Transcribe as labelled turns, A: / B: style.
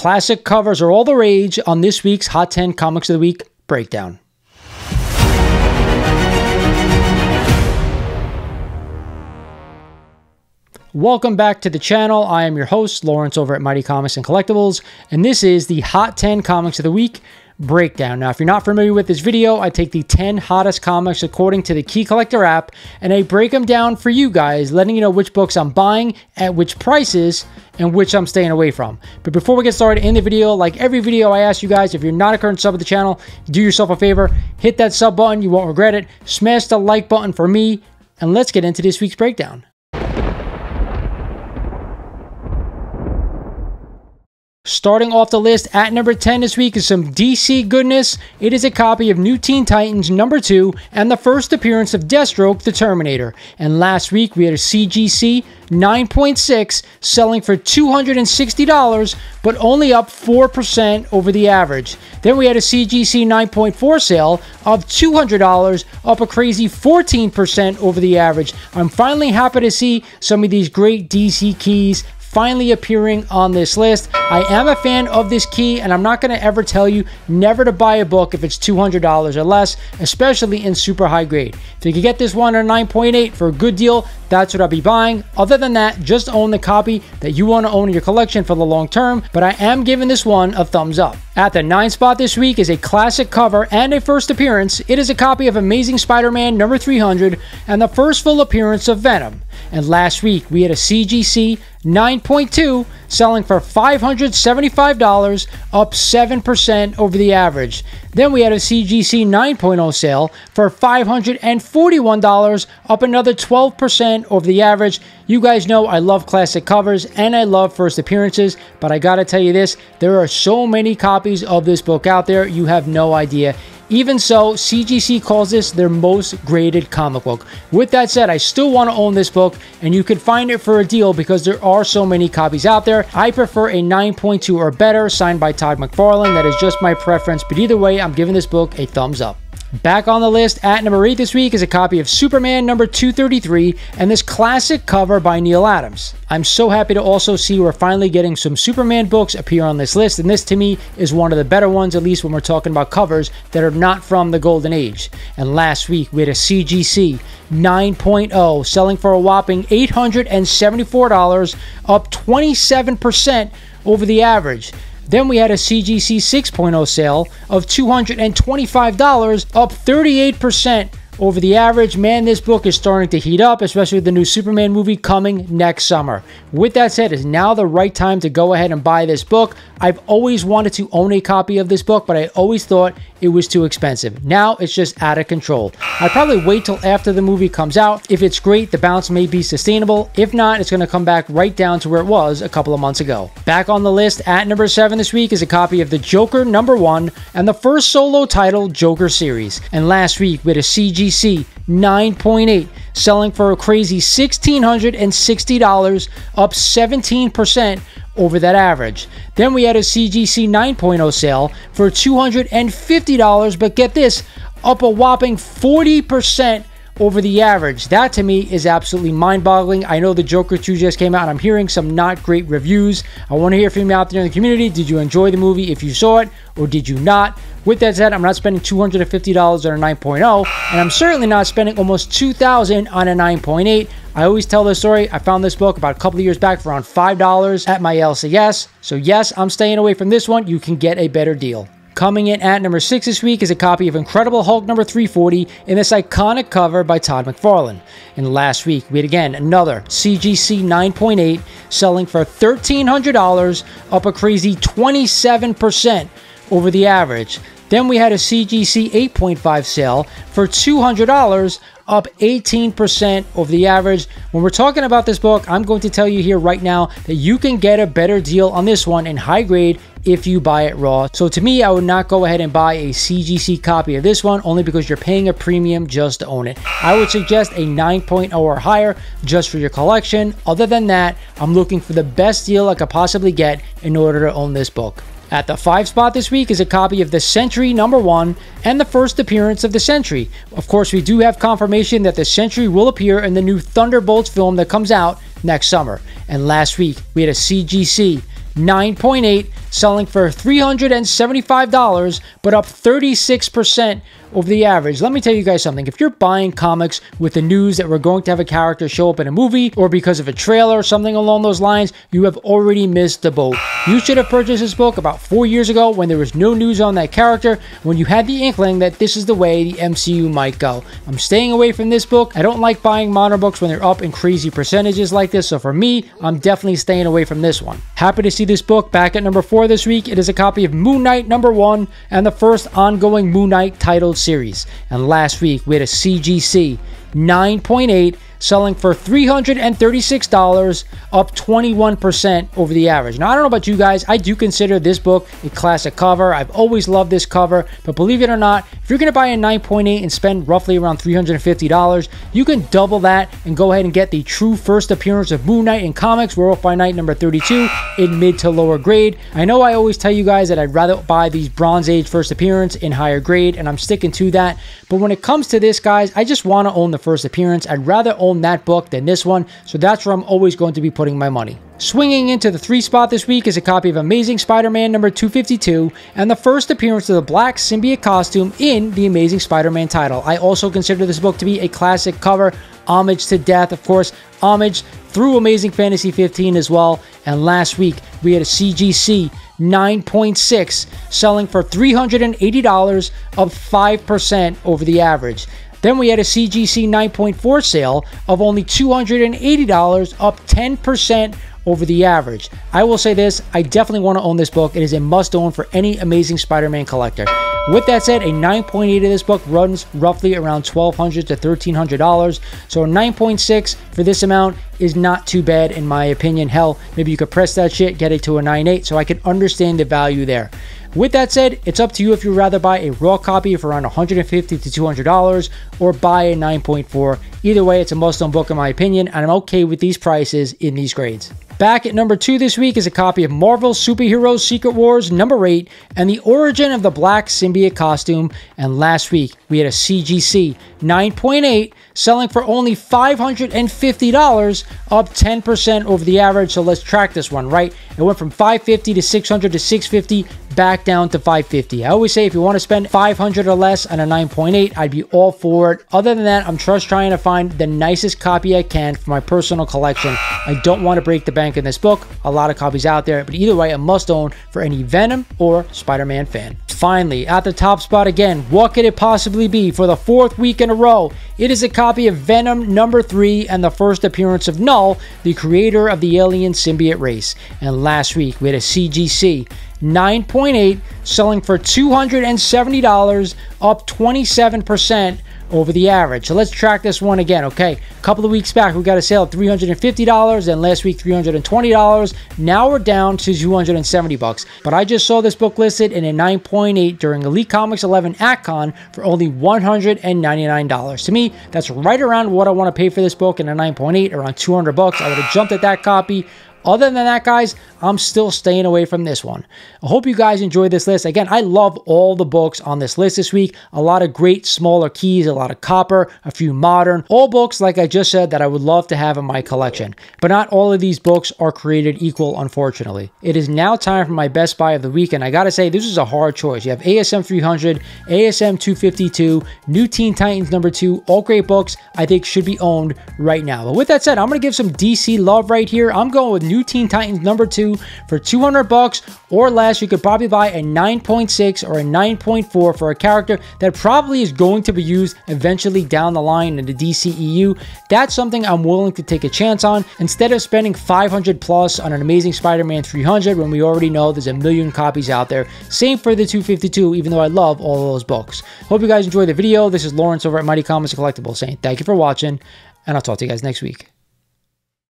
A: classic covers are all the rage on this week's Hot 10 Comics of the Week breakdown. Welcome back to the channel. I am your host, Lawrence over at Mighty Comics and Collectibles, and this is the Hot 10 Comics of the Week breakdown. Now, if you're not familiar with this video, I take the 10 hottest comics according to the Key Collector app, and I break them down for you guys, letting you know which books I'm buying, at which prices, and which I'm staying away from. But before we get started in the video, like every video I ask you guys, if you're not a current sub of the channel, do yourself a favor, hit that sub button, you won't regret it, smash the like button for me, and let's get into this week's breakdown. Starting off the list at number 10 this week is some DC goodness. It is a copy of New Teen Titans number 2 and the first appearance of Deathstroke the Terminator. And last week we had a CGC 9.6 selling for $260 but only up 4% over the average. Then we had a CGC 9.4 sale of $200 up a crazy 14% over the average. I'm finally happy to see some of these great DC keys finally appearing on this list. I am a fan of this key, and I'm not going to ever tell you never to buy a book if it's $200 or less, especially in super high grade. If you can get this one at 9.8 for a good deal, that's what I'll be buying. Other than that, just own the copy that you want to own in your collection for the long term, but I am giving this one a thumbs up. At the 9 spot this week is a classic cover and a first appearance. It is a copy of Amazing Spider-Man number 300 and the first full appearance of Venom. And last week we had a CGC 9.2 selling for $575, up 7% over the average. Then we had a CGC 9.0 sale for $541, up another 12% over the average. You guys know I love classic covers and I love first appearances, but I gotta tell you this there are so many copies of this book out there, you have no idea. Even so, CGC calls this their most graded comic book. With that said, I still want to own this book, and you can find it for a deal because there are so many copies out there. I prefer a 9.2 or better, signed by Todd McFarlane. That is just my preference, but either way, I'm giving this book a thumbs up. Back on the list at number 8 this week is a copy of Superman number 233 and this classic cover by Neal Adams. I'm so happy to also see we're finally getting some Superman books appear on this list, and this to me is one of the better ones, at least when we're talking about covers that are not from the Golden Age. And last week we had a CGC 9.0 selling for a whopping $874, up 27% over the average. Then we had a CGC 6.0 sale of $225, up 38% over the average. Man, this book is starting to heat up, especially with the new Superman movie coming next summer. With that said, it's now the right time to go ahead and buy this book. I've always wanted to own a copy of this book, but I always thought it was too expensive. Now it's just out of control. I'd probably wait till after the movie comes out. If it's great, the bounce may be sustainable. If not, it's going to come back right down to where it was a couple of months ago. Back on the list at number 7 this week is a copy of The Joker number 1 and the first solo title Joker series. And last week we had a CGC 9.8 selling for a crazy $1,660, up 17% over that average. Then we had a CGC 9.0 sale for $250, but get this, up a whopping 40% over the average. That to me is absolutely mind boggling. I know the Joker 2 just came out. And I'm hearing some not great reviews. I want to hear from you out there in the community. Did you enjoy the movie if you saw it or did you not? With that said, I'm not spending $250 on a 9.0 and I'm certainly not spending almost $2,000 on a 9.8. I always tell this story. I found this book about a couple of years back for around $5 at my LCS. So yes, I'm staying away from this one. You can get a better deal. Coming in at number 6 this week is a copy of Incredible Hulk number 340 in this iconic cover by Todd McFarlane. And last week, we had again another CGC 9.8 selling for $1,300, up a crazy 27% over the average. Then we had a CGC 8.5 sale for $200, up 18% over the average. When we're talking about this book, I'm going to tell you here right now that you can get a better deal on this one in high grade if you buy it raw. So to me, I would not go ahead and buy a CGC copy of this one only because you're paying a premium just to own it. I would suggest a 9.0 or higher just for your collection. Other than that, I'm looking for the best deal I could possibly get in order to own this book. At the 5 spot this week is a copy of The Sentry number 1 and the first appearance of The Sentry. Of course, we do have confirmation that The Sentry will appear in the new Thunderbolts film that comes out next summer. And last week, we had a CGC 9.8, selling for $375, but up 36% over the average. Let me tell you guys something. If you're buying comics with the news that we're going to have a character show up in a movie or because of a trailer or something along those lines, you have already missed the boat. You should have purchased this book about four years ago when there was no news on that character, when you had the inkling that this is the way the MCU might go. I'm staying away from this book. I don't like buying modern books when they're up in crazy percentages like this, so for me, I'm definitely staying away from this one. Happy to see this book back at number four this week. It is a copy of Moon Knight number one and the first ongoing Moon Knight titled series. And last week we had a CGC 9.8 selling for $336, up 21% over the average. Now, I don't know about you guys, I do consider this book a classic cover. I've always loved this cover, but believe it or not, if you're going to buy a 9.8 and spend roughly around $350, you can double that and go ahead and get the true first appearance of Moon Knight in comics, Werewolf by Night number 32 in mid to lower grade. I know I always tell you guys that I'd rather buy these Bronze Age first appearance in higher grade, and I'm sticking to that. But when it comes to this, guys, I just want to own the first appearance. I'd rather own own that book than this one, so that's where I'm always going to be putting my money. Swinging into the three spot this week is a copy of Amazing Spider-Man number 252 and the first appearance of the black symbiote costume in the Amazing Spider-Man title. I also consider this book to be a classic cover, homage to death, of course, homage through Amazing Fantasy 15 as well. And last week we had a CGC 9.6 selling for $380, up 5% over the average. Then we had a CGC 9.4 sale of only $280, up 10% over the average. I will say this, I definitely want to own this book. It is a must own for any Amazing Spider-Man collector. With that said, a 9.8 of this book runs roughly around $1,200 to $1,300. So a 9.6 for this amount is not too bad in my opinion. Hell, maybe you could press that shit, get it to a 9.8 so I can understand the value there. With that said, it's up to you if you'd rather buy a raw copy for around $150 to $200 or buy a 9.4. Either way, it's a must-own book in my opinion, and I'm okay with these prices in these grades. Back at number two this week is a copy of Marvel Superheroes Secret Wars number 8 and the origin of the black symbiote costume. And last week we had a CGC 9.8 selling for only $550, up 10% over the average. So let's track this one, right? It went from 550 to 600 to 650 back down to 550. I always say if you want to spend 500 or less on a 9.8, I'd be all for it. Other than that, I'm just trying to find the nicest copy I can for my personal collection. I don't want to break the bank in this book. A lot of copies out there, but either way, a must own for any Venom or Spider Man fan. Finally, at the top spot again, what could it possibly be for the fourth week in a row? It is a copy of Venom number 3 and the first appearance of Knull, the creator of the alien symbiote race. And last week we had a CGC 9.8 selling for $270, up 27% over the average. So let's track this one again, okay? A couple of weeks back, we got a sale at $350, and last week $320. Now we're down to 270 bucks. But I just saw this book listed in a 9.8 during Elite Comics 11 at Con for only $199. To me, that's right around what I want to pay for this book in a 9.8, around 200 bucks. I would have jumped at that copy. Other than that, guys, I'm still staying away from this one. I hope you guys enjoyed this list. Again, I love all the books on this list this week. A lot of great smaller keys, a lot of copper, a few modern. All books, like I just said, that I would love to have in my collection. But not all of these books are created equal, unfortunately. It is now time for my best buy of the week, and I gotta say, this is a hard choice. You have ASM 300, ASM 252, New Teen Titans number 2, all great books I think should be owned right now. But with that said, I'm gonna give some DC love right here. I'm going with New Teen Titans number 2 for 200 bucks or less. You could probably buy a 9.6 or a 9.4 for a character that probably is going to be used eventually down the line in the DCEU. That's something I'm willing to take a chance on instead of spending 500 plus on an Amazing Spider-Man 300 when we already know there's a million copies out there. Same for the 252, even though I love all those books. Hope you guys enjoyed the video. This is Lawrence over at Mighty Comics Collectibles saying thank you for watching, and I'll talk to you guys next week.